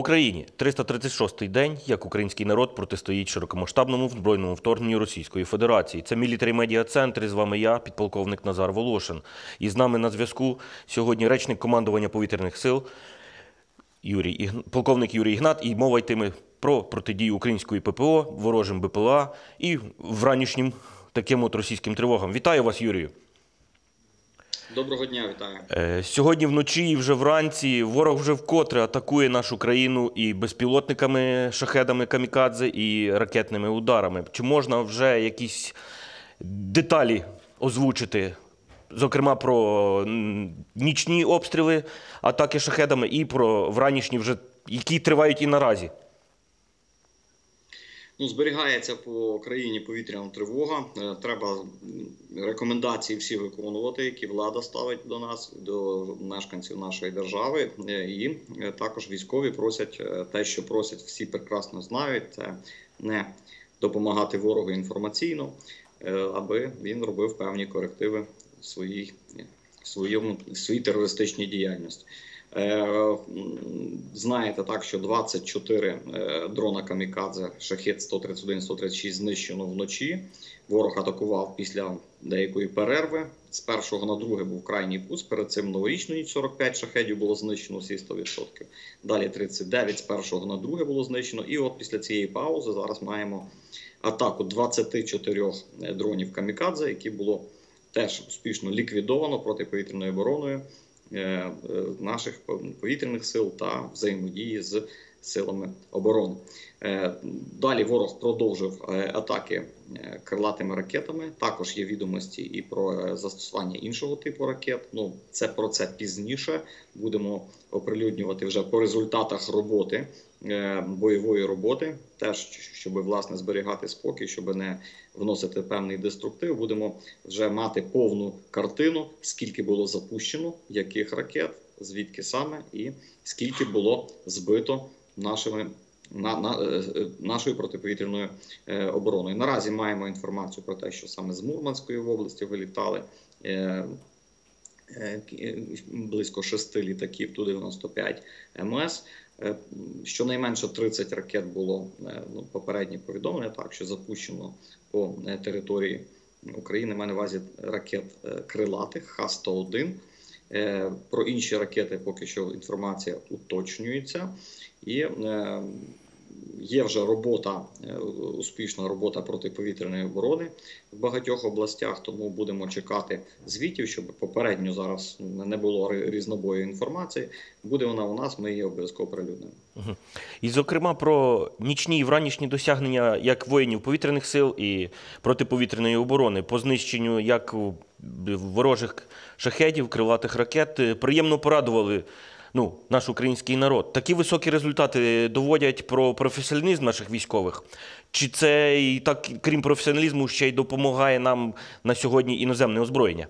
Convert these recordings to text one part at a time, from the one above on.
Україні! 336-й день, як український народ протистоїть широкомасштабному збройному вторгненню Російської Федерації. Це мілітарі медіа центр. З вами я, підполковник Назар Волошин. І з нами на зв'язку сьогодні речник командування повітряних сил Юрій полковник Юрій Ігнат. І мова йтиме про протидію української ППО, ворожим БПЛА і вранішнім таким от російським тривогам. Вітаю вас, Юрію! Доброго дня, вітаю. Е, Сьогодні вночі і вже вранці ворог вже вкотре атакує нашу країну і безпілотниками, шахедами камікадзе, і ракетними ударами. Чи можна вже якісь деталі озвучити? Зокрема, про нічні обстріли, атаки шахедами і про вранішні, вже які тривають і наразі. Ну, зберігається по країні повітряна тривога. Е, Треба рекомендації всі виконувати, які влада ставить до нас, до мешканців нашої держави. Е, І е, також військові просять те, що просять, всі прекрасно знають. Це не допомагати ворогу інформаційно, аби він робив певні корективи своїй своєму своїй терористичній діяльності. Е, Знаєте так, що 24 е, дрона камікадзе шахет 131 136 знищено вночі. Ворог атакував після деякої перерви. З першого на друге був крайній пуст. Перед цим новорічну ніч 45 шахедів було знищено всі 100%. Далі 39 з першого на друге було знищено. І от після цієї паузи зараз маємо атаку 24 дронів камікадзе, які було теж успішно ліквідовано протиповітряною обороною е, е, наших повітряних сил та взаємодії з силами оборони. Е, Далі ворог продовжив е, атаки е, крилатими ракетами. Також є відомості і про е, застосування іншого типу ракет. Ну це про це пізніше будемо оприлюднювати вже по результатах роботи е, бойової роботи, теж щоб власне зберігати спокій, щоб не вносити певний деструктив. Будемо вже мати повну картину, скільки було запущено, яких ракет, звідки саме, і скільки було збито нашими. На, на е, е, нашою протиповітряною е, обороною наразі маємо інформацію про те, що саме з Мурманської області вилітали е, е, близько шести літаків Ту-95 МС. Е, Щонайменше 30 ракет було е, ну, попереднє повідомлення, так що запущено по е, території України. Маю на увазі ракет е, крилатих Х-101. Е, Про інші ракети поки що інформація уточнюється, і є вже робота, е, успішна робота протиповітряної оборони в багатьох областях. Тому будемо чекати звітів, щоб попередньо зараз не було різнобою інформації. Буде вона у нас, ми її обов'язково прилюднимо. І, зокрема, про нічні і вранішні досягнення як воїнів повітряних сил і протиповітряної оборони по знищенню як ворожих шахедів, крилатих ракет е, приємно порадували ну, наш український народ. Такі високі результати доводять про професіоналізм наших військових. Чи це і так, крім професіоналізму, ще й допомагає нам на сьогодні іноземне озброєння?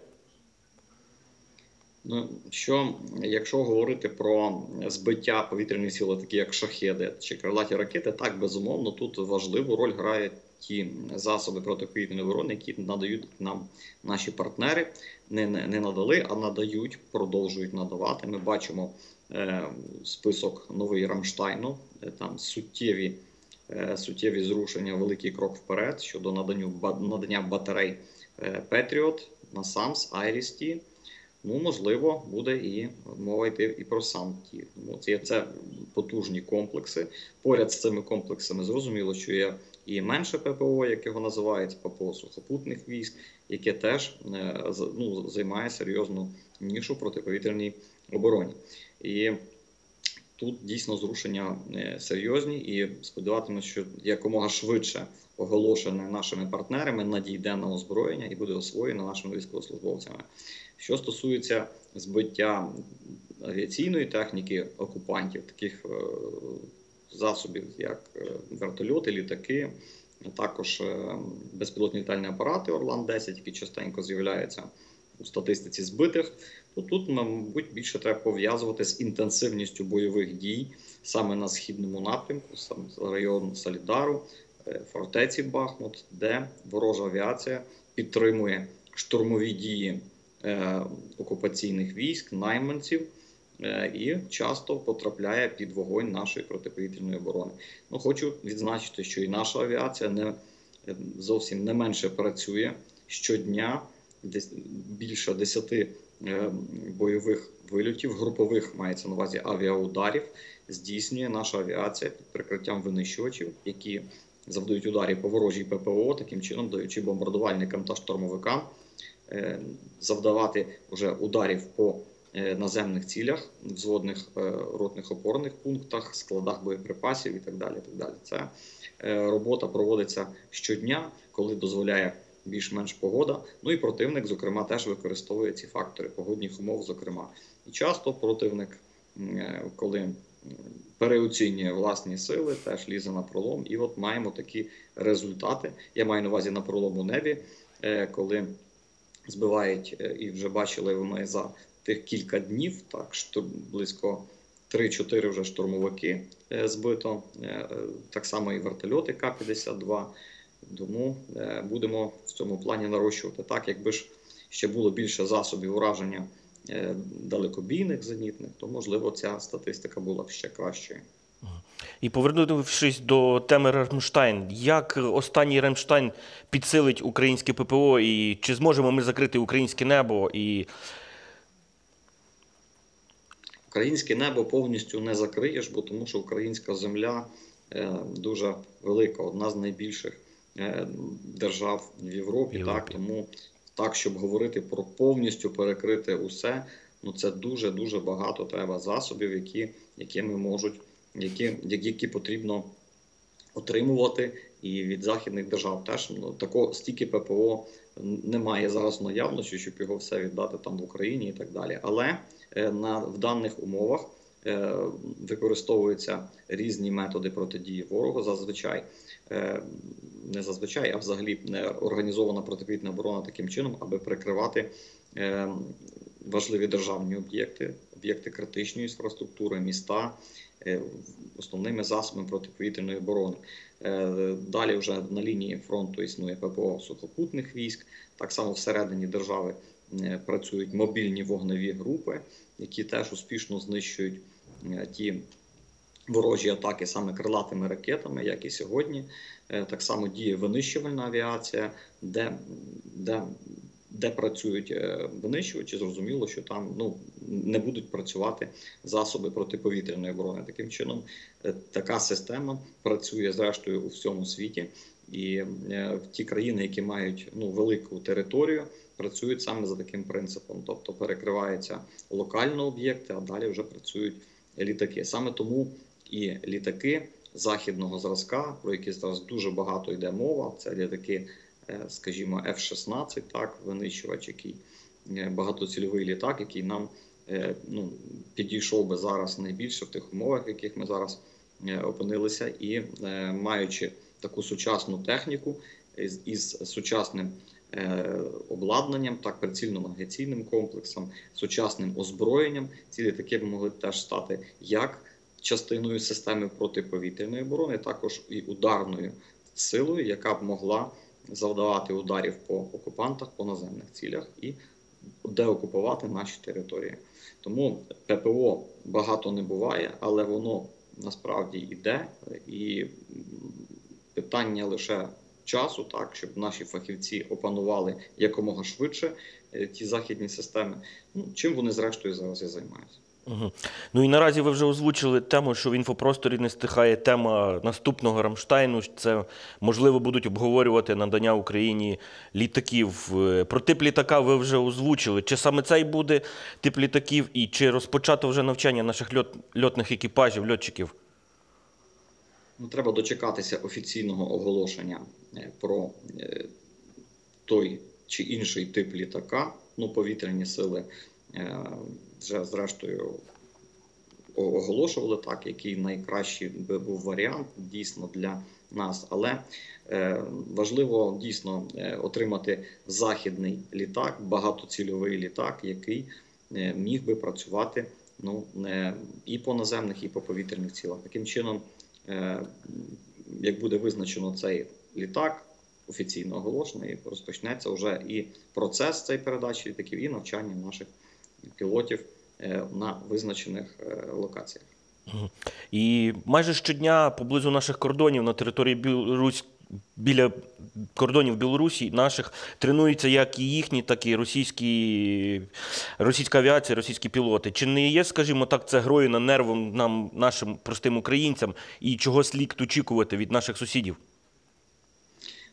Ну, що якщо говорити про збиття повітряної сили, такі як шахеди чи крилаті ракети, так безумовно тут важливу роль грають ті засоби протиповітряної оборони, які надають нам наші партнери. Не, не, не надали, а надають, продовжують надавати. Ми бачимо е, список новий Рамштайну, е, там суттєві, е, суттєві зрушення, великий крок вперед щодо наданню надання батарей е, Patriot, NASAMS, IRIS-T. Ну, можливо, буде і мова йти і про ті. Ну, це, це потужні комплекси. Поряд з цими комплексами зрозуміло, що є і менше ППО, як його називають, ППО сухопутних військ, яке теж е, ну, займає серйозну нішу протиповітряній обороні. І тут дійсно зрушення е, серйозні, і сподіватимемо, що якомога швидше оголошене нашими партнерами надійде на озброєння і буде освоєно нашими військовослужбовцями. Що стосується збиття авіаційної техніки окупантів, таких е, засобів, як е, вертольоти, літаки, а також е, безпілотні літальні апарати Орлан-10, які частенько з'являються у статистиці збитих, то тут, мабуть, більше треба пов'язувати з інтенсивністю бойових дій саме на східному напрямку, саме район Солідару, е, фортеці Бахмут, де ворожа авіація підтримує штурмові дії окупаційних військ, найманців і часто потрапляє під вогонь нашої протиповітряної оборони. Ну, хочу відзначити, що і наша авіація не е, зовсім не менше працює щодня, десь більше 10 е, бойових вильотів, групових мається на увазі авіаударів, здійснює наша авіація під прикриттям винищувачів, які завдають ударів по ворожій ППО, таким чином даючи бомбардувальникам та штурмовикам е, завдавати вже ударів по е, наземних цілях, взводних е, ротних опорних пунктах, складах боєприпасів і так далі. Так далі. Це е, робота проводиться щодня, коли дозволяє більш-менш погода. Ну і противник, зокрема, теж використовує ці фактори погодних умов, зокрема. І часто противник, е, коли переоцінює власні сили, теж лізе на пролом. І от маємо такі результати. Я маю на увазі на пролому небі, е, коли збивають е, і вже бачили ми за тих кілька днів, так що близько 3-4 вже штурмовики е, збито, е, е, так само і вертольоти К-52. Тому будемо в цьому плані нарощувати так, якби ж ще було більше засобів ураження далекобійних зенітних, то можливо ця статистика була б ще кращою. І повернувшись до теми Рамштайн, як останній Рамштайн підсилить українське ППО, і чи зможемо ми закрити українське небо? І Українське небо повністю не закриєш, бо тому що українська земля е, дуже велика, одна з найбільших е, держав в Європі. Європі. Так тому так, щоб говорити про повністю перекрити усе, ну це дуже дуже багато треба засобів, які, якими можуть, які, які потрібно отримувати. І від західних держав теж ну, тако стільки ППО немає зараз наявності, щоб його все віддати там в Україні і так далі. Але на в даних умовах е, використовуються різні методи протидії ворогу. Зазвичай е, не зазвичай, а взагалі не організована протиповітряна оборона таким чином, аби прикривати е, важливі державні об'єкти, об'єкти критичної інфраструктури, міста е, основними засобами протиповітряної оборони. Е, Далі вже на лінії фронту існує ППО сухопутних військ. Так само всередині держави е, працюють мобільні вогневі групи, які теж успішно знищують е, ті ворожі атаки саме крилатими ракетами, як і сьогодні. Е, Так само діє винищувальна авіація, де, де, де працюють е, винищувачі, зрозуміло, що там ну, не будуть працювати засоби протиповітряної оборони. Таким чином, е, така система працює зрештою у всьому світі. І е, ті країни, які мають ну, велику територію, працюють саме за таким принципом, тобто перекриваються локально об'єкти, а далі вже працюють літаки. Саме тому і літаки західного зразка, про які зараз дуже багато йде мова, це літаки, е, скажімо, F-16, так, винищувач, який е, багатоцільовий літак, який нам е, ну, підійшов би зараз найбільше в тих умовах, в яких ми зараз опинилися, і маючи таку сучасну техніку із, із сучасним обладнанням, так прицільно-навігаційним комплексом, сучасним озброєнням, ці літаки б могли теж стати як частиною системи протиповітряної оборони, також і ударною силою, яка б могла завдавати ударів по окупантах, по наземних цілях і деокупувати наші території. Тому ППО багато не буває, але воно насправді йде, і питання лише часу, так щоб наші фахівці опанували якомога швидше е, ті західні системи. Ну чим вони зрештою зараз і займаються. Угу. Ну і наразі ви вже озвучили тему, що в інфопросторі не стихає тема наступного Рамштайну. Це можливо будуть обговорювати надання Україні літаків. Е, Про тип літака ви вже озвучили. Чи саме цей буде тип літаків, і чи розпочато вже навчання наших льот, льотних екіпажів, льотчиків? Ну, треба дочекатися офіційного оголошення е, про е, той чи інший тип літака. Ну, повітряні сили е, вже зрештою оголошували так, який найкращий би був варіант дійсно для нас. Але важливо дійсно отримати західний літак, багатоцільовий літак, який міг би працювати ну, і по наземних, і по повітряних цілах. Таким чином, як буде визначено цей літак, офіційно оголошений, розпочнеться вже і процес цієї передачі літаків, і навчання наших пілотів е, на визначених е, локаціях. І майже щодня поблизу наших кордонів на території Білорусь, біля кордонів Білорусі наших тренуються як і їхні, так і російські, російська авіація, російські пілоти. Чи не є, скажімо так, це грою на нерву нам, нашим простим українцям, і чого слід очікувати від наших сусідів?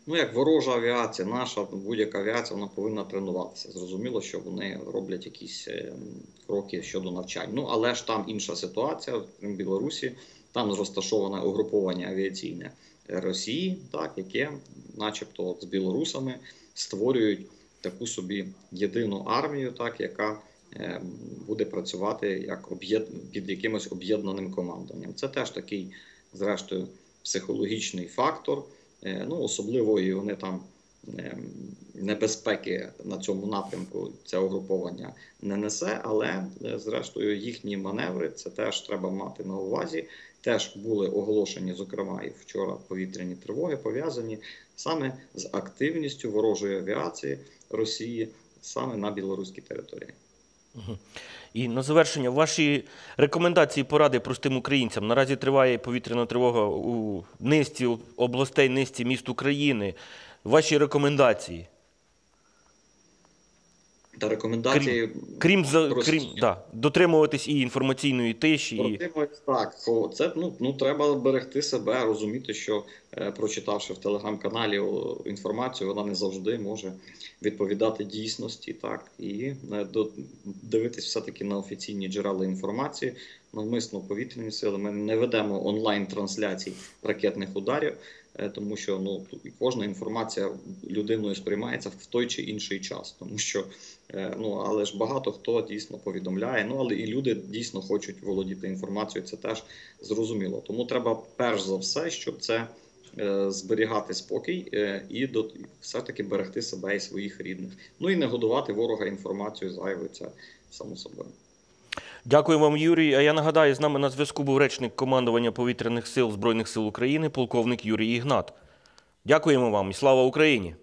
Ну, як ворожа авіація, наша будь-яка авіація, вона повинна тренуватися. Зрозуміло, що вони роблять якісь е, кроки щодо навчань. Ну, але ж там інша ситуація в Білорусі, там розташоване угруповання авіаційне Росії, так, яке, начебто, от з білорусами створюють таку собі єдину армію, так, яка е, буде працювати як об'єд... під якимось об'єднаним командуванням. Це теж такий, зрештою, психологічний фактор. Е, Ну, особливо і вони там е, небезпеки на цьому напрямку це угруповання не несе, але е, зрештою їхні маневри це теж треба мати на увазі. Теж були оголошені, зокрема, і вчора повітряні тривоги пов'язані саме з активністю ворожої авіації Росії саме на білоруській території. І на завершення, ваші рекомендації, поради простим українцям. Наразі триває повітряна тривога у низці областей, низці міст України. Ваші рекомендації. Та рекомендації Крім, за, крім да, дотримуватись і інформаційної тиші. І... Так, це ну, ну треба берегти себе, розуміти, що е, прочитавши в телеграм-каналі інформацію, вона не завжди може відповідати дійсності, так і е, до дивитись все-таки на офіційні джерела інформації. Навмисно повітряні сили. Ми не ведемо онлайн трансляцій ракетних ударів, тому що ну кожна інформація людиною сприймається в той чи інший час, тому що Е, Ну, але ж багато хто дійсно повідомляє. Ну, але і люди дійсно хочуть володіти інформацією, це теж зрозуміло. Тому треба перш за все, щоб це е, зберігати спокій е, і до все-таки берегти себе і своїх рідних. Ну і не годувати ворога інформацією зайвою, це само собою. Дякую вам, Юрій. А я нагадаю, з нами на зв'язку був речник командування повітряних сил Збройних сил України, полковник Юрій Ігнат. Дякуємо вам і слава Україні!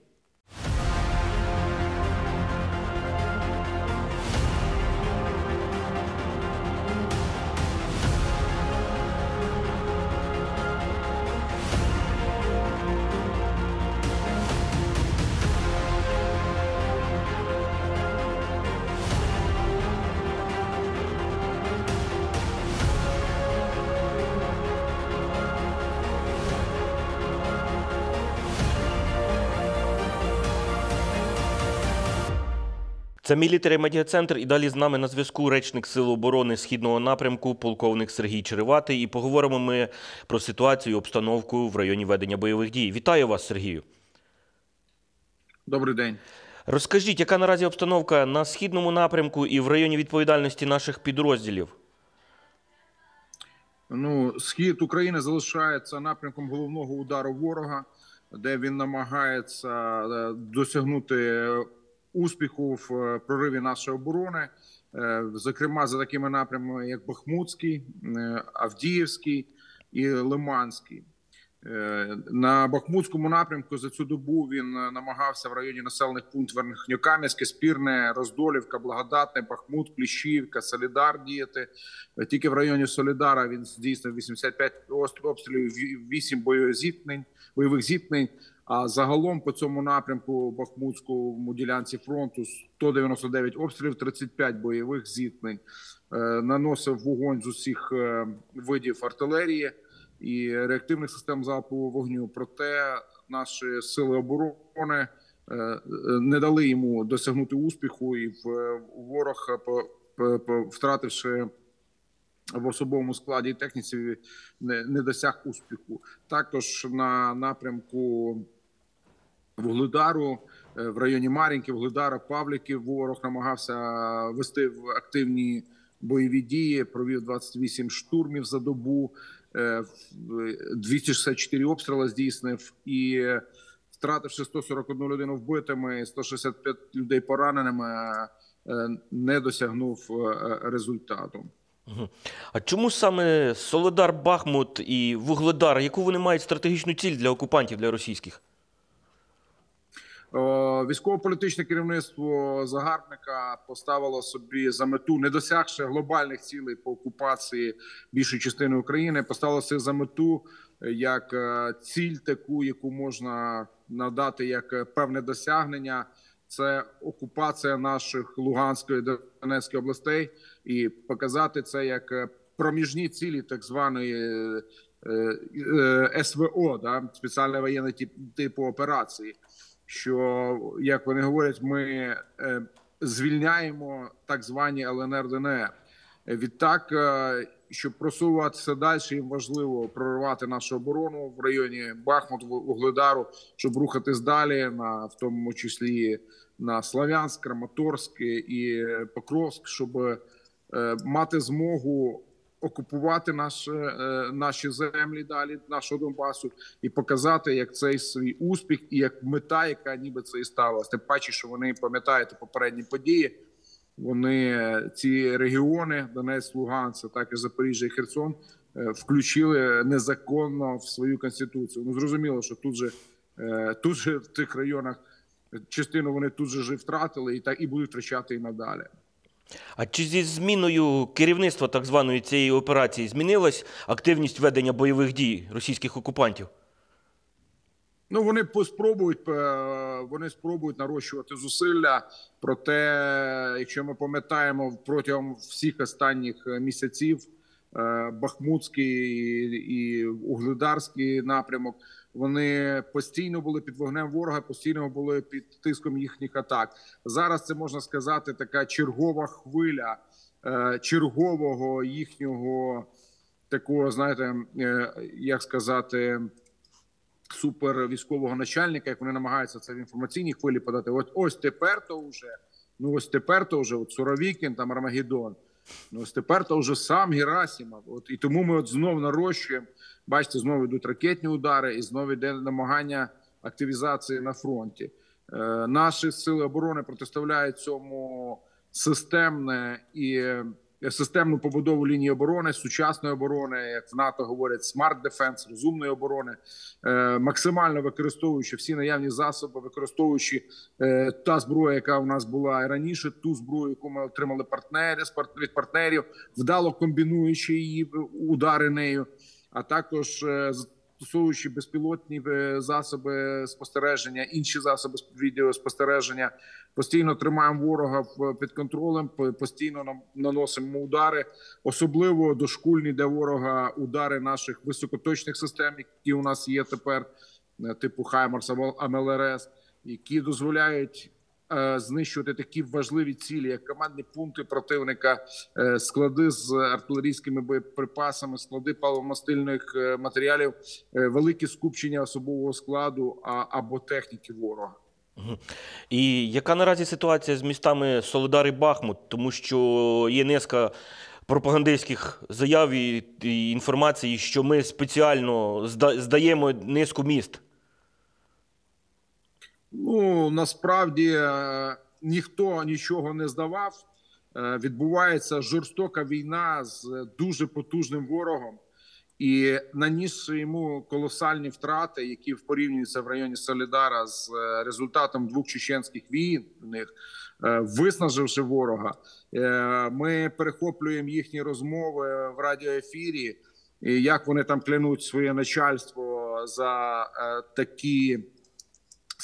Це мілітарі медіа-центр. І далі з нами на зв'язку речник Сил оборони Східного напрямку, полковник Сергій Череватий. І поговоримо ми про ситуацію і обстановку в районі ведення бойових дій. Вітаю вас, Сергію. Добрий день. Розкажіть, яка наразі обстановка на східному напрямку і в районі відповідальності наших підрозділів? Ну, схід України залишається напрямком головного удару ворога, де він намагається е, досягнути успіху в е, прориві нашої оборони, Е, зокрема за такими напрямами, як Бахмутський, е, Авдіївський і Лиманський. На Бахмутському напрямку за цю добу він намагався в районі населених пунктів Верхньокам'янське, Спірне, Роздолівка, Благодатне, Бахмут, Кліщівка, Солідар діяти. Тільки в районі Солідара він здійснив 85 обстрілів, 8 бойових зіткнень, бойових зіткнень. А загалом по цьому напрямку Бахмутському ділянці фронту 199 обстрілів, 35 бойових зіткнень. Е, Наносив вогонь з усіх е, видів артилерії і реактивних систем залпового вогню. Проте наші сили оборони е, не дали йому досягнути успіху, і в ворог, втративши в особовому складі і техніці, не, не досяг успіху. Також на напрямку Вугледару е, в районі Мар'їнки, Вугледара, Павліків ворог намагався вести в активні бойові дії. Провів 28 штурмів за добу, е, в- 264 обстріли здійснив і е, втративши 141 людину вбитими, 165 людей пораненими, е, не досягнув е, результату. А чому саме Солодар, Бахмут і Вугледар? Яку вони мають стратегічну ціль для окупантів, для російських? Військово-політичне керівництво загарбника поставило собі за мету, не досягши глобальних цілей по окупації більшої частини України, поставило себе за мету е, як е, ціль, таку, яку можна надати як е, певне досягнення. Це окупація наших Луганської та Донецької областей, і показати це як проміжні цілі так званої СВО, да, спеціальне воєнне типу операції. Що як вони говорять, ми е, звільняємо так звані ЛНР ДНР. Відтак, е, щоб просуватися далі, їм важливо прорвати нашу оборону в районі Бахмут, Вугледару, щоб рухатись далі, на в тому числі на Славянськ, Краматорськ і Покровськ, щоб е, мати змогу окупувати наш, е, наші землі далі, нашого Донбасу, і показати як цей свій успіх, і як мета, яка ніби це і сталася. Тим паче, що вони пам'ятаєте попередні події. Вони е, ці регіони Донець, Луганськ, а також Запоріжжя і Херсон е, включили незаконно в свою конституцію. Ну зрозуміло, що тут же е, тут же в тих районах частину вони тут же втратили, і так і будуть втрачати і надалі. А чи зі зміною керівництва так званої цієї операції змінилась активність ведення бойових дій російських окупантів? Ну вони спробують е, вони спробують нарощувати зусилля. Проте, якщо ми пам'ятаємо протягом всіх останніх місяців, е, Бахмутський і Угледарський напрямок, вони постійно були під вогнем ворога, постійно були під тиском їхніх атак. Зараз це можна сказати така чергова хвиля чергового їхнього такого, знаєте, як сказати супер військового начальника, як вони намагаються це в інформаційній хвилі подати. От ось тепер то вже, ну ось тепер то вже от Суровікін, там Армагеддон. Ну ось тепер то вже сам Герасимов. От і тому ми от знов нарощуємо. Бачите, знову йдуть ракетні удари, і знову йде намагання активізації на фронті. Е, Наші сили оборони протиставляють цьому системне і системну побудову лінії оборони, сучасної оборони, як в НАТО говорять, smart defense, розумної оборони, е, максимально використовуючи всі наявні засоби, використовуючи е, та зброя, яка у нас була раніше, ту зброю, яку ми отримали партнери від партнерів, вдало комбінуючи її удари нею, а також е, застосовуючи безпілотні засоби спостереження, інші засоби відеоспостереження, постійно тримаємо ворога під контролем, постійно наносимо удари, особливо дошкульні для ворога удари наших високоточних систем, які у нас є тепер, типу Хаймарс або МЛРС, які дозволяють. Знищувати такі важливі цілі, як командні пункти противника, склади з артилерійськими боєприпасами, склади паливомастильних матеріалів, великі скупчення особового складу або техніки ворога. І яка наразі ситуація з містами Солидар і Бахмут? Тому що є низка пропагандистських заяв і інформації, що ми спеціально здаємо низку міст. Ну насправді ніхто нічого не здавав. Відбувається жорстока війна з дуже потужним ворогом і наніс йому колосальні втрати, які порівнюються в районі Солідара з результатом двох чеченських війн. В них виснаживши ворога. Ми перехоплюємо їхні розмови в радіоефірі, як вони там клянуть своє начальство за такі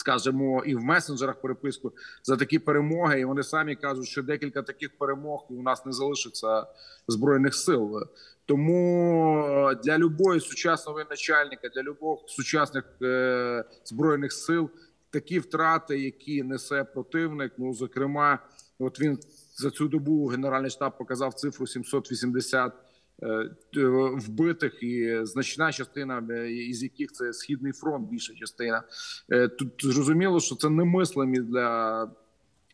скажімо, і в месенджерах переписку за такі перемоги. І вони самі кажуть, що декілька таких перемог у нас не залишиться збройних сил. Тому для любої сучасного начальника, для любого сучасних е, збройних сил такі втрати, які несе противник. Ну зокрема, от він за цю добу генеральний штаб показав цифру 780 вбитих, і значна частина із яких це східний фронт, більша частина. Тут зрозуміло, що це немислимі для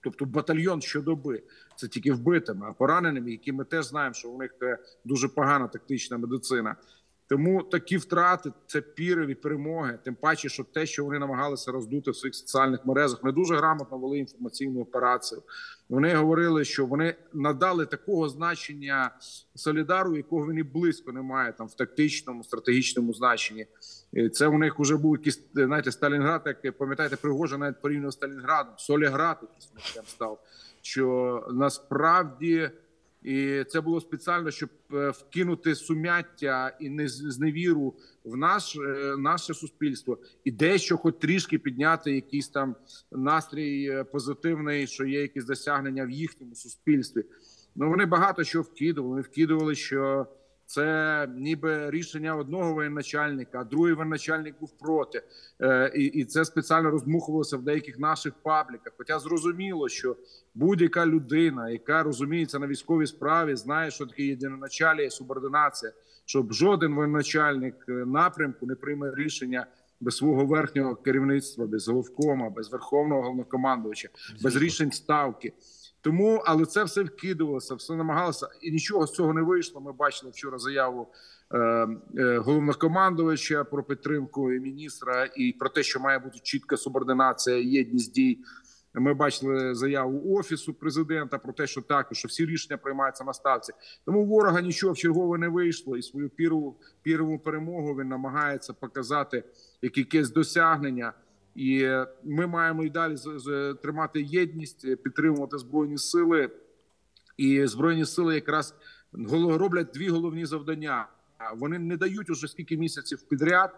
тобто батальйон щодоби. Це тільки вбитими, а пораненими, які ми теж знаємо, що у них дуже погана тактична медицина. Тому такі втрати це пірові перемоги. Тим паче, що те, що вони намагалися роздути в своїх соціальних мережах, вони дуже грамотно вели інформаційну операцію. Вони говорили, що вони надали такого значення солідару, якого він і близько немає там в тактичному, стратегічному значенні. Це у них вже був якийсь, знаєте, Сталінград, як пам'ятаєте, Пригожин навіть порівняно з Сталінградом, Соліград якийсь став. Що насправді і це було спеціально, щоб е, вкинути сумяття і не зневіру в наш е, наше суспільство, і дещо, хоч трішки підняти якийсь там настрій е, позитивний, що є якісь досягнення в їхньому суспільстві. Ну вони багато що вкидували. Вони вкидували, що це ніби рішення одного воєначальника, а другий воєначальник був проти, Е, і, і це спеціально розмухувалося в деяких наших пабліках. Хоча зрозуміло, що будь-яка людина, яка розуміється на військовій справі, знає, що таке єдиноначалія і субординація, щоб жоден воєначальник е, напрямку не прийме рішення. Без свого верхнього керівництва, без головкома, без верховного головнокомандувача, без рішень ставки. Тому, але це все вкидувалося, все намагалося, і нічого з цього не вийшло. Ми бачили вчора заяву е, е, головнокомандувача про підтримку і міністра і про те, що має бути чітка субординація, єдність дій. Ми бачили заяву офісу президента про те, що так, що всі рішення приймаються на ставці. Тому ворога нічого в чергове не вийшло, і свою пірову пірову перемогу він намагається показати як якесь досягнення. І ми маємо і далі тримати єдність, підтримувати збройні сили. І збройні сили якраз роблять дві головні завдання. Вони не дають уже скільки місяців підряд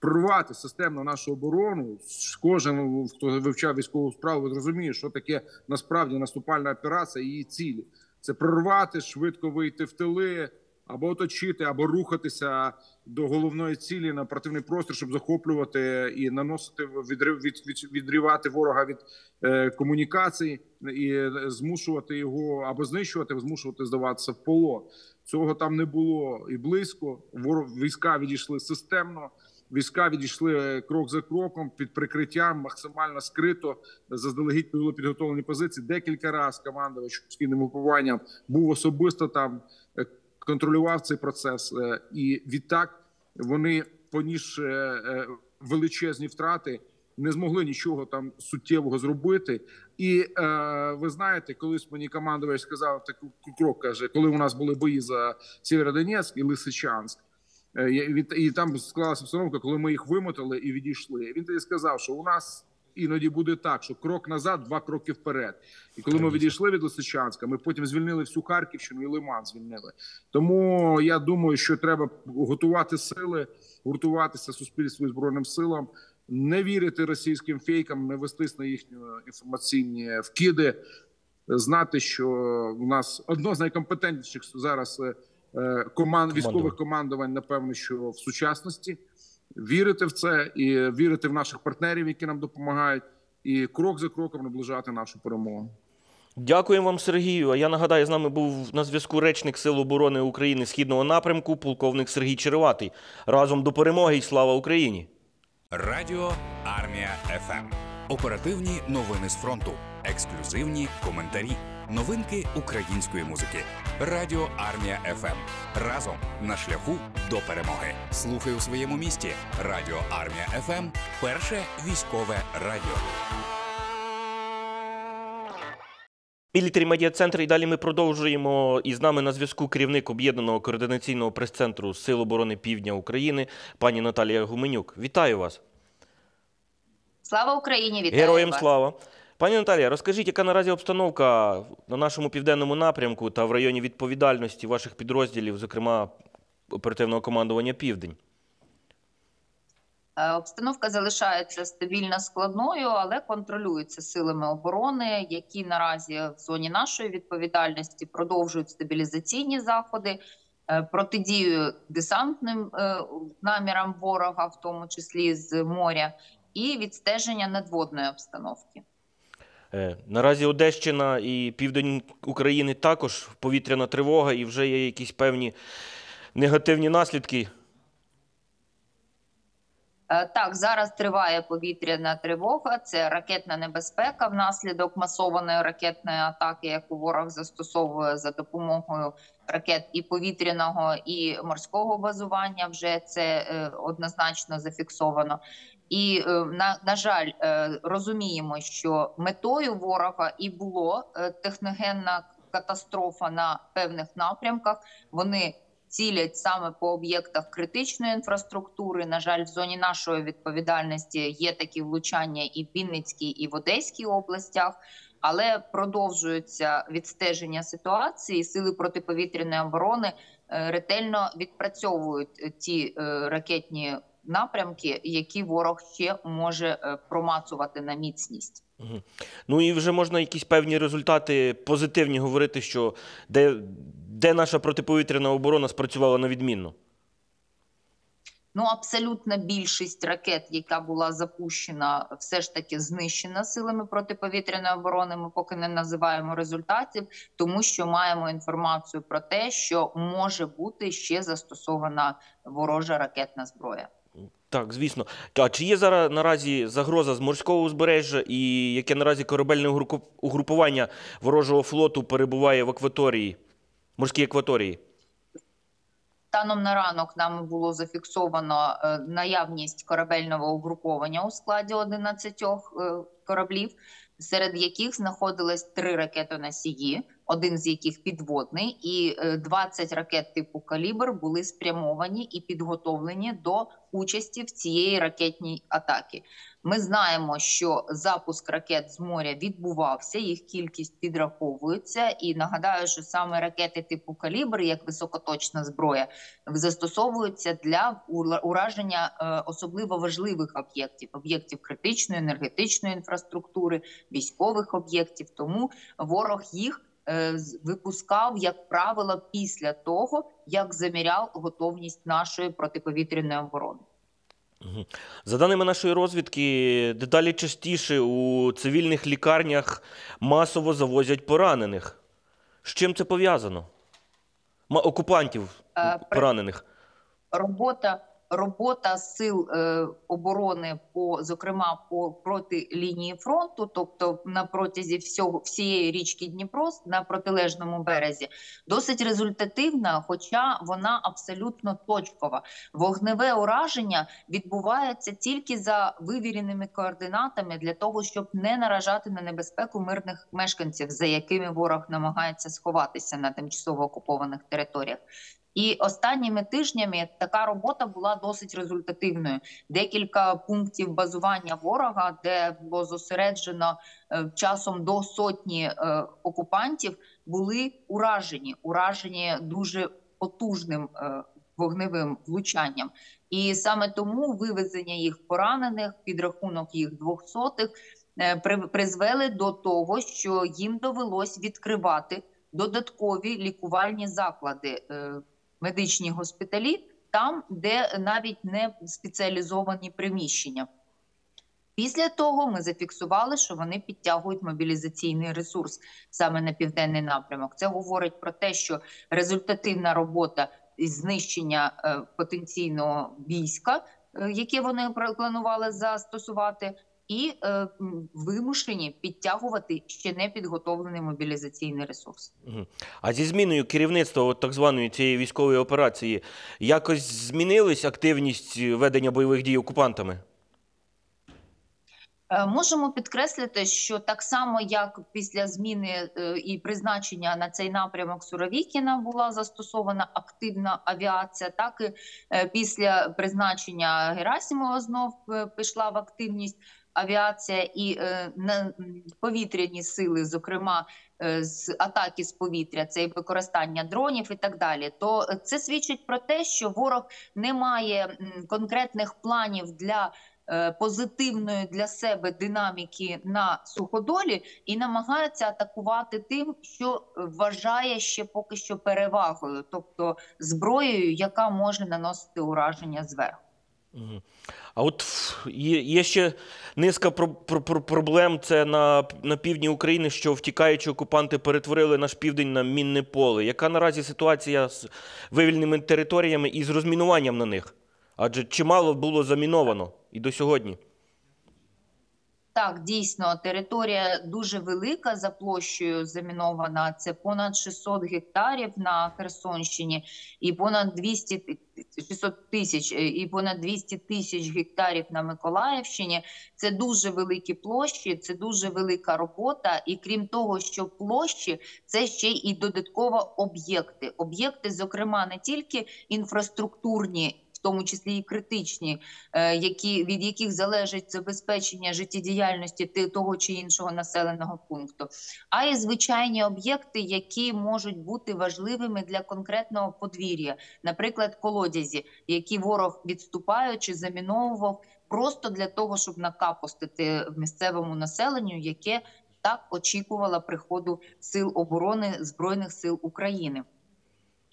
прорвати системно нашу оборону. Кожен хто вивчав військову справу, розуміє, що таке насправді наступальна операція і її цілі. Це прорвати, швидко вийти в тили, або оточити, або рухатися до головної цілі на противний простір, щоб захоплювати і наносити відрив від, від, відрівати ворога від е, комунікацій і змушувати його або знищувати, змушувати здаватися в полон. Цього там не було і близько. Ворог війська відійшли системно. Війська відійшли крок за кроком під прикриттям, максимально скрито. Заздалегідь були підготовлені позиції. Декілька разів командувач спільним групуванням був особисто там, е, контролював цей процес. Е, І відтак вони, понісши е, величезні втрати, не змогли нічого там суттєвого зробити. І е, ви знаєте, колись мені командувач сказав таку крок, каже, коли у нас були бої за Сєвєродонецьк і Лисичанськ. Е, і І там склалася обстановка, коли ми їх вимотали і відійшли. Він тоді сказав, що у нас іноді буде так, що крок назад, два кроки вперед. І коли ми відійшли від Лисичанська, ми потім звільнили всю Харківщину і Лиман звільнили. Тому я думаю, що треба готувати сили, гуртуватися суспільству і збройним силам, не вірити російським фейкам, не вестись на їхні інформаційні вкиди. Знати, що у нас одно з найкомпетентніших зараз е, команд військових командувань, напевно, що в сучасності вірити в це і вірити в наших партнерів, які нам допомагають, і крок за кроком наближати нашу перемогу. Дякуємо вам, Сергію. А я нагадаю, з нами був на зв'язку речник Сил оборони України Східного напрямку, полковник Сергій Череватий. Разом до перемоги і слава Україні! Радіо Армія FM. Оперативні новини з фронту, ексклюзивні коментарі, новинки української музики. Радіо Армія FM. Разом на шляху до перемоги. Слухай у своєму місті. Радіо Армія FM. Перше військове радіо. Military Media Center. І далі ми продовжуємо. І з нами на зв'язку керівник об'єднаного координаційного прес-центру Сил оборони Півдня України, пані Наталія Гуменюк. Вітаю вас! Слава Україні! Вітаю вас. Героям слава! Пані Наталія, розкажіть, яка наразі обстановка на нашому південному напрямку та в районі відповідальності ваших підрозділів, зокрема оперативного командування Південь? Е, Обстановка залишається стабільно складною, але контролюється силами оборони, які наразі в зоні нашої відповідальності продовжують стабілізаційні заходи, е, протидію десантним е, намірам ворога, в тому числі з моря, і відстеження надводної обстановки. Е, Наразі Одещина і південь України також повітряна тривога, і вже є якісь певні негативні наслідки. Е, Так, зараз триває повітряна тривога. Це ракетна небезпека внаслідок масованої ракетної атаки, яку ворог застосовує за допомогою ракет і повітряного, і морського базування. Вже це е, однозначно зафіксовано. І е, на, на жаль, е, розуміємо, що метою ворога і було е, техногенна катастрофа на певних напрямках. Вони цілять саме по об'єктах критичної інфраструктури. На жаль, в зоні нашої відповідальності є такі влучання і в Вінницькій, і в Одеській областях. Але продовжується відстеження ситуації. Сили протиповітряної оборони ретельно відпрацьовують ті ракетні напрямки, які ворог ще може е, промацувати на міцність. Ну і вже можна якісь певні результати позитивні говорити, що де, де наша протиповітряна оборона спрацювала на відмінно. Ну, абсолютна більшість ракет, яка була запущена, все ж таки знищена силами протиповітряної оборони. Ми поки не називаємо результатів, тому що маємо інформацію про те, що може бути ще застосована ворожа ракетна зброя. Так, звісно. А чи є зараз наразі загроза з морського узбережжя і яке наразі корабельне угрупування ворожого флоту перебуває в акваторії, морській акваторії? Станом на ранок нами було зафіксовано е, наявність корабельного угруповання у складі 11 е, кораблів, серед яких знаходились три ракетоносії, один з яких підводний, і е, 20 ракет типу калібр були спрямовані і підготовлені до участі в цієї ракетній атаки. Ми знаємо, що запуск ракет з моря відбувався, їх кількість підраховується. І нагадаю, що саме ракети типу калібр, як високоточна зброя, застосовуються для ура- ураження е, особливо важливих об'єктів об'єктів критичної енергетичної інфраструктури, військових об'єктів. Тому ворог їх е, випускав, як правило, після того, як заміряв готовність нашої протиповітряної оборони. За даними нашої розвідки, дедалі частіше у цивільних лікарнях масово завозять поранених. З чим це пов'язано? Окупантів Е, поранених. робота робота сил е, оборони по зокрема по проти лінії фронту, тобто на протязі всього всієї річки Дніпро на протилежному березі, досить результативна, хоча вона абсолютно точкова. Вогневе ураження відбувається тільки за вивіреними координатами для того, щоб не наражати на небезпеку мирних мешканців, за якими ворог намагається сховатися на тимчасово окупованих територіях. І останніми тижнями така робота була досить результативною. Декілька пунктів базування ворога, де було зосереджено е, часом до сотні е, окупантів, були уражені, уражені дуже потужним е, вогневим влучанням. І саме тому вивезення їх поранених, підрахунок їх двохсотих призвели до того, що їм довелось відкривати додаткові лікувальні заклади, медичні госпіталі, там, де навіть не спеціалізовані приміщення. Після того ми зафіксували, що вони підтягують мобілізаційний ресурс саме на південний напрямок. Це говорить про те, що результативна робота із знищення е, потенційного війська, е, яке вони планували застосувати, і е, вимушені підтягувати ще не підготовлений мобілізаційний ресурс. А зі зміною керівництва от так званої цієї військової операції якось змінилась активність ведення бойових дій окупантами? Е, Можемо підкреслити, що так само як після зміни е, і призначення на цей напрямок Суровікіна була застосована активна авіація, так і е, після призначення Герасимова знов пішла в активність авіація і е, повітряні сили, зокрема е, з атаки з повітря, це і використання дронів і так далі. То це свідчить про те, що ворог не має конкретних планів для е, позитивної для себе динаміки на суходолі і намагається атакувати тим, що вважає ще поки що перевагою, тобто зброєю, яка може наносити ураження зверху. А от є, ще низка про проблем. Це на, на півдні України, що втікаючі окупанти перетворили наш південь на мінне поле. Яка наразі ситуація з вивільними територіями і з розмінуванням на них? Адже чимало було заміновано. і до сьогодні. Так, дійсно, територія дуже велика за площею замінована. Це понад 600 гектарів на Херсонщині і понад 200 600 тисяч е, і понад 200 тисяч гектарів на Миколаївщині. Це дуже великі площі, це дуже велика робота. І крім того, що площі це ще і додатково об'єкти. Об'єкти, зокрема, не тільки інфраструктурні. В тому числі і критичні, е, які від яких залежить забезпечення життєдіяльності того чи іншого населеного пункту, а й звичайні об'єкти, які можуть бути важливими для конкретного подвір'я, наприклад, колодязі, які ворог відступаючи заміновував просто для того, щоб накапустити місцевому населенню, яке так очікувало приходу сил оборони збройних сил України.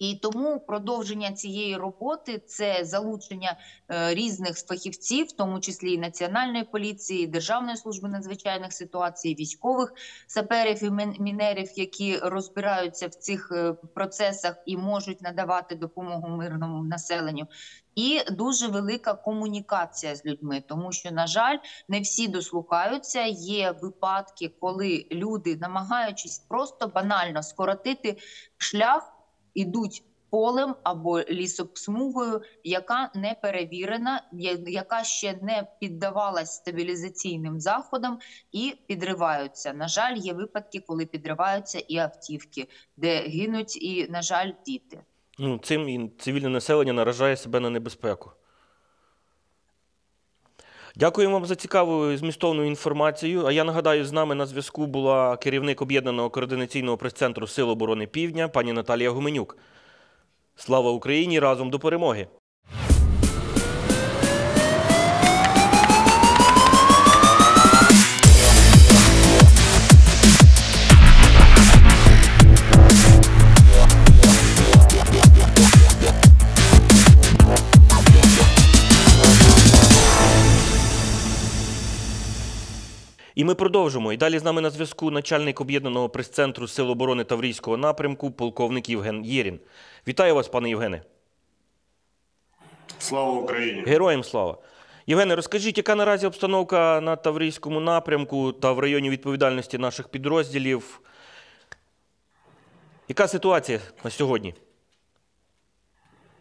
І тому продовження цієї роботи це залучення е, різних фахівців, в тому числі і національної поліції, Державної служби надзвичайних ситуацій, військових саперів і мінерів, які розбираються в цих е, процесах і можуть надавати допомогу мирному населенню. І дуже велика комунікація з людьми, тому що, на жаль, не всі дослухаються. Є випадки, коли люди, намагаючись просто банально скоротити шлях, ідуть полем або лісопсмугою, яка не перевірена, яка ще не піддавалась стабілізаційним заходам і підриваються. На жаль, є випадки, коли підриваються і автівки, де гинуть і, на жаль, діти. Ну, цим і цивільне населення наражає себе на небезпеку. Дякуємо вам за цікаву і змістовну інформацію. А я нагадаю, з нами на зв'язку була керівник об'єднаного координаційного прес-центру Сил оборони Півдня, пані Наталія Гуменюк. Слава Україні! Разом до перемоги! І ми продовжимо. І далі з нами на зв'язку начальник об'єднаного прес-центру Сил оборони Таврійського напрямку, полковник Євген Єрін. Вітаю вас, пане Євгене. Слава Україні! Героям слава. Євгене, розкажіть, яка наразі обстановка на Таврійському напрямку та в районі відповідальності наших підрозділів? Яка ситуація на сьогодні?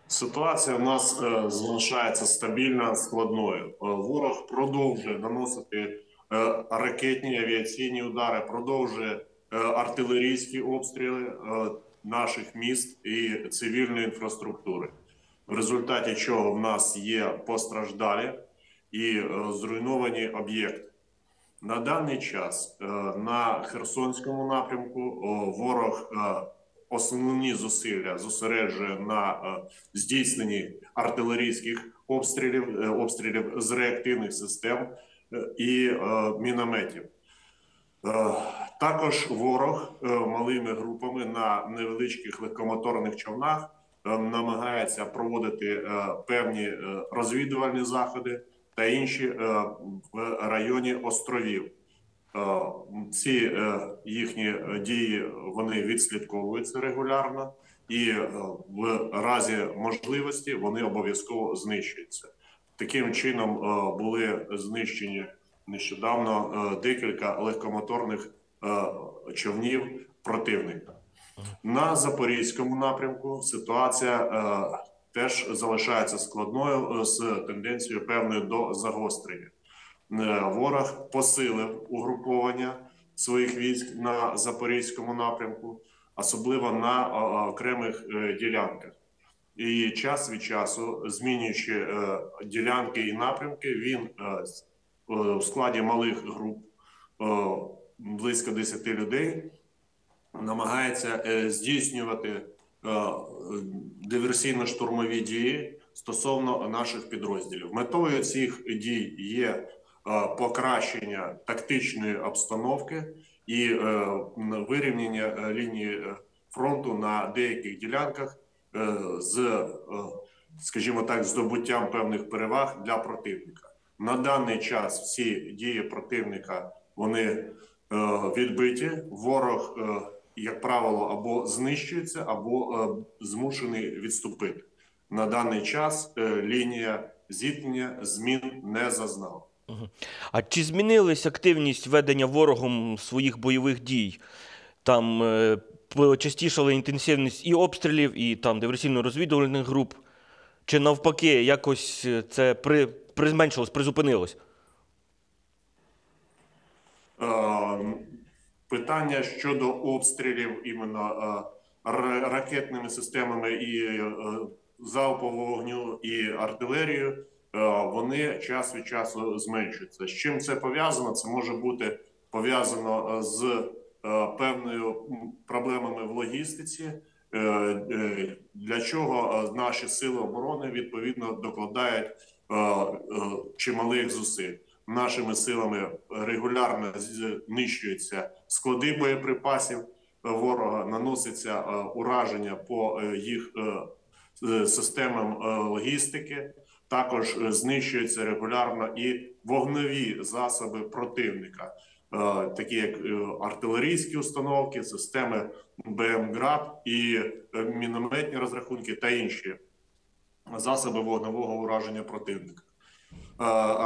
Ситуація в нас е, залишається стабільна, складною. Е, Ворог продовжує наносити ракетні авіаційні удари, продовжує е, артилерійські обстріли е, наших міст і цивільної інфраструктури, в результаті чого в нас є постраждалі і е, зруйновані об'єкти. На даний час е, на Херсонському напрямку ворог е, основні зусилля зосереджує на е, здійсненні артилерійських обстрілів, е, обстрілів з реактивних систем е, і е, мінометів. Е, Також ворог е, малими групами на невеличких легкомоторних човнах намагається проводити певні розвідувальні заходи та інші в районі островів. Ці їхні дії вони відслідковуються регулярно, і в разі можливості вони обов'язково знищуються. Таким чином е, були знищені нещодавно е, декілька легкомоторних е, човнів противника. На запорізькому напрямку ситуація теж залишається складною з тенденцією певною до загострення. Ворог посилив угруповання своїх військ на запорізькому напрямку, особливо на окремих ділянках. І час від часу, змінюючи е, ділянки і напрямки, він е, е, в складі малих груп близько 10 людей намагається здійснювати диверсійно-штурмові дії стосовно наших підрозділів. Метою цих дій є покращення тактичної обстановки і вирівняння лінії фронту на деяких ділянках з, е, скажімо так, здобуттям певних переваг для противника. На даний час всі дії противника вони е, відбиті. Ворог, е, як правило, або знищується, або е, змушений відступити. На даний час е, лінія зіткнення змін не зазнав. А чи змінилась активність ведення ворогом своїх бойових дій? Там почастішала інтенсивність і обстрілів, і там диверсійно-розвідувальних груп. Чи навпаки, якось е, це при, призменшилось, призупинилось? Е, Питання щодо обстрілів іменно е, ракетними системами і залпового вогню і артилерією, вони час від часу зменшуються. З чим це пов'язано? Це може бути пов'язано з певною проблемами в логістиці, е, е, для чого е, наші сили оборони відповідно докладають е, е, чималих зусиль нашими силами регулярно знищуються склади боєприпасів ворога, наноситься е, ураження по е, їх е, е, системам е, логістики. Також е, знищуються регулярно і вогневі засоби противника, е, такі як е, артилерійські установки, системи БМГРАД і е, мінометні розрахунки та інші засоби вогневого ураження противника. Е,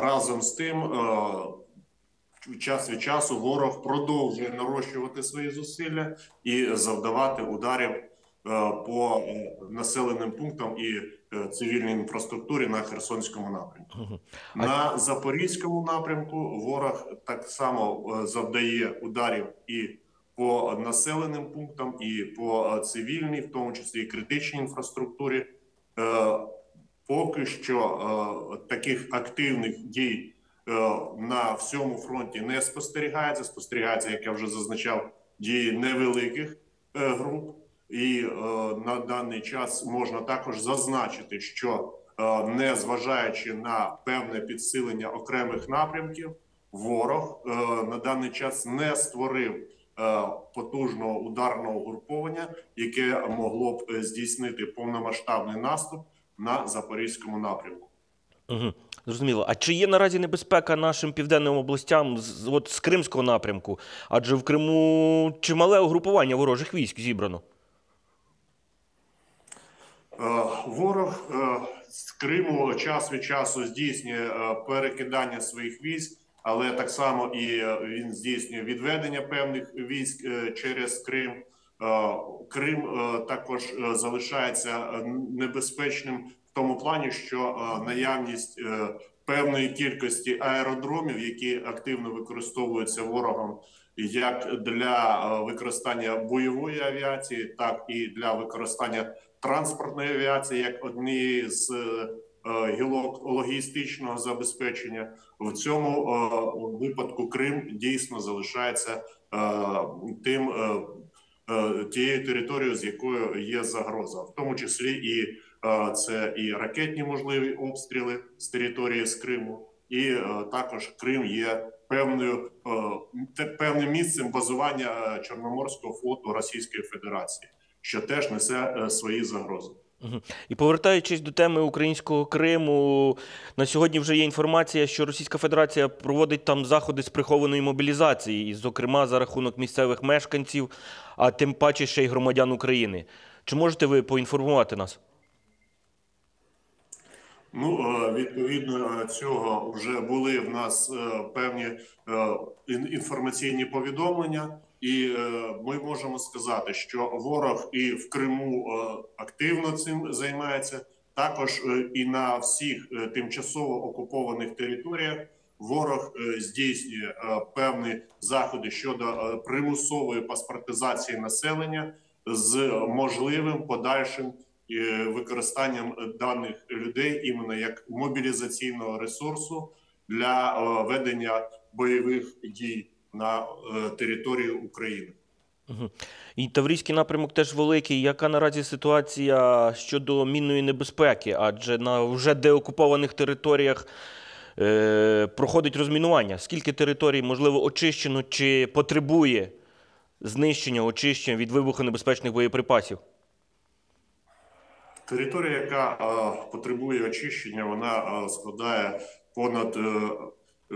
Разом з тим, е, час від часу ворог продовжує нарощувати свої зусилля і завдавати ударів е, по е, населеним пунктам і е, цивільній інфраструктурі на Херсонському напрямку. На Запорізькому напрямку ворог так само е, завдає ударів і по населеним пунктам, і по е, цивільній, в тому числі і критичній інфраструктурі. Е, Поки що е, таких активних дій е, на всьому фронті не спостерігається. Спостерігається, як я вже зазначав, дії невеликих е, груп. І е, на даний час можна також зазначити, що е, не зважаючи на певне підсилення окремих напрямків, ворог е, на даний час не створив потужного ударного угруповання, яке могло б здійснити повномасштабний наступ на запорізькому напрямку. Угу. Зрозуміло. А чи є наразі небезпека нашим південним областям з, от, з Кримського напрямку? Адже в Криму чимале угрупування ворожих військ зібрано. Е, Ворог е, з Криму час від часу здійснює е, перекидання своїх військ, але так само і він здійснює відведення певних військ через Крим. Крим також залишається небезпечним в тому плані, що наявність певної кількості аеродромів, які активно використовуються ворогом як для використання бойової авіації, так і для використання транспортної авіації як однієї з е, гілок логістичного забезпечення. В цьому е, випадку Крим дійсно залишається е, тим тією територією, з якою є загроза, в тому числі і це і ракетні можливі обстріли з території з Криму, і також Крим є певною певним місцем базування Чорноморського флоту Російської Федерації, що теж несе е, свої загрози. І повертаючись до теми українського Криму, на сьогодні вже є інформація, що Російська Федерація проводить там заходи з прихованої мобілізації, і, зокрема, за рахунок місцевих мешканців, а тим паче ще й громадян України. Чи можете ви поінформувати нас? Ну е, відповідно е, цього вже були в нас е, певні інформаційні повідомлення, і ми можемо сказати, що ворог і в Криму активно цим займається. Також і на всіх тимчасово окупованих територіях ворог здійснює певні заходи щодо примусової паспортизації населення з можливим подальшим використанням даних людей іменно як мобілізаційного ресурсу для е, ведення бойових дій на е, території України. І Таврійський напрямок теж великий. Яка наразі ситуація щодо мінної небезпеки? Адже на вже деокупованих територіях е, проходить розмінування. Скільки територій, можливо, очищено чи потребує знищення, очищення від вибухонебезпечних боєприпасів? Територія, яка е, потребує очищення, вона е, складає понад е, е,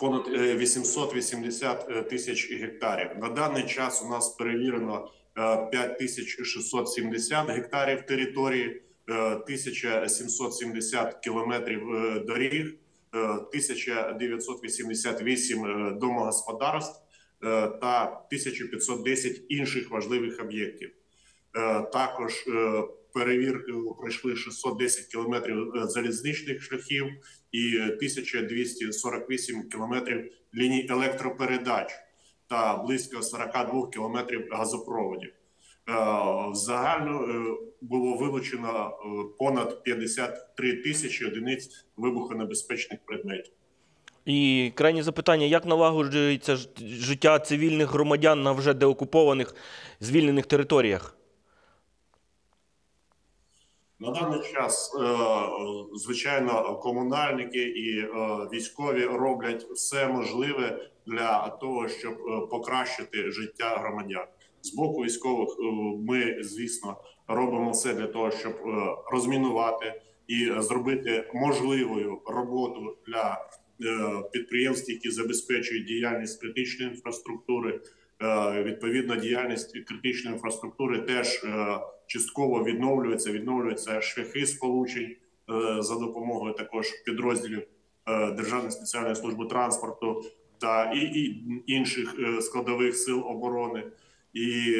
понад е, 880 тисяч гектарів. На даний час у нас перевірено е, 5670 гектарів території. е, 1770 кілометрів е, доріг, е, 1988 е, домогосподарств е, та 1510 інших важливих об'єктів. Е, Також е, перевірку пройшли 610 кілометрів е, залізничних шляхів і 1248 кілометрів ліній електропередач та близько 42 кілометрів газопроводів. Загально е, було вилучено понад 53 тисячі одиниць вибухонебезпечних предметів. І крайнє запитання: як налагоджується життя цивільних громадян на вже деокупованих звільнених територіях? На даний час, е, звичайно, комунальники і е, військові роблять все можливе для того, щоб е, покращити життя громадян. З боку військових е, ми, звісно, робимо все для того, щоб е, розмінувати і зробити можливою роботу для е, підприємств, які забезпечують діяльність критичної інфраструктури. Е, Відповідно, діяльність критичної інфраструктури теж е, частково відновлюється. Відновлюються шляхи сполучень е, за допомогою також підрозділів Державної спеціальної служби транспорту та і, інших складових сил оборони. І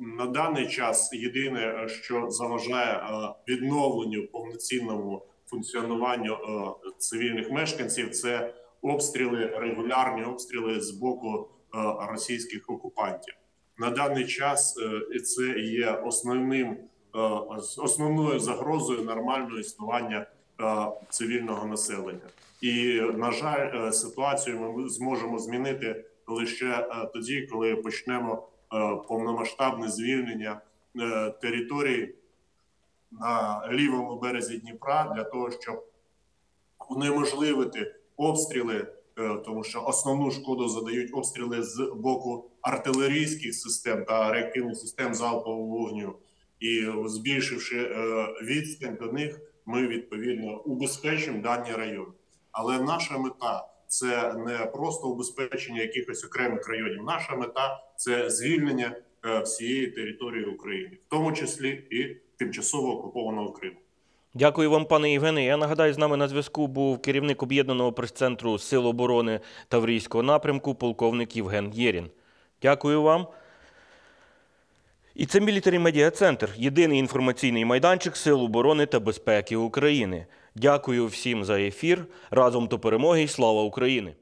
на даний час єдине, що заважає відновленню повноцінному функціонуванню цивільних мешканців, це обстріли, регулярні обстріли з боку російських окупантів. На даний час е, це є основним е, основною загрозою нормального існування е, цивільного населення. І на жаль, е, ситуацію ми зможемо змінити лише е, тоді, коли почнемо е, повномасштабне звільнення е, територій на лівому березі Дніпра для того, щоб унеможливити обстріли, е, тому що основну шкоду задають обстріли з боку артилерійських систем та реактивних систем залпового вогню. І збільшивши е, відстань до них, ми відповідно убезпечимо дані райони. Але наша мета це не просто убезпечення якихось окремих районів. Наша мета це звільнення е, всієї території України, в тому числі і тимчасово окупованого Криму. Дякую вам, пане Євгене. Я нагадаю, з нами на зв'язку був керівник об'єднаного прес-центру Сил оборони Таврійського напрямку, полковник Євген Єрін. Дякую вам. І це Мілітарі Медіа Центр, єдиний інформаційний майданчик Сил оборони та безпеки України. Дякую всім за ефір. Разом до перемоги і слава Україні!